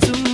to